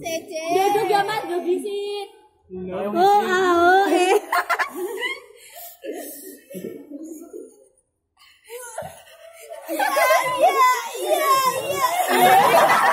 Dia Duduk ya mas, duduk di sini. Iya, oh, ah, oh, eh. Iya, iya, iya, iya.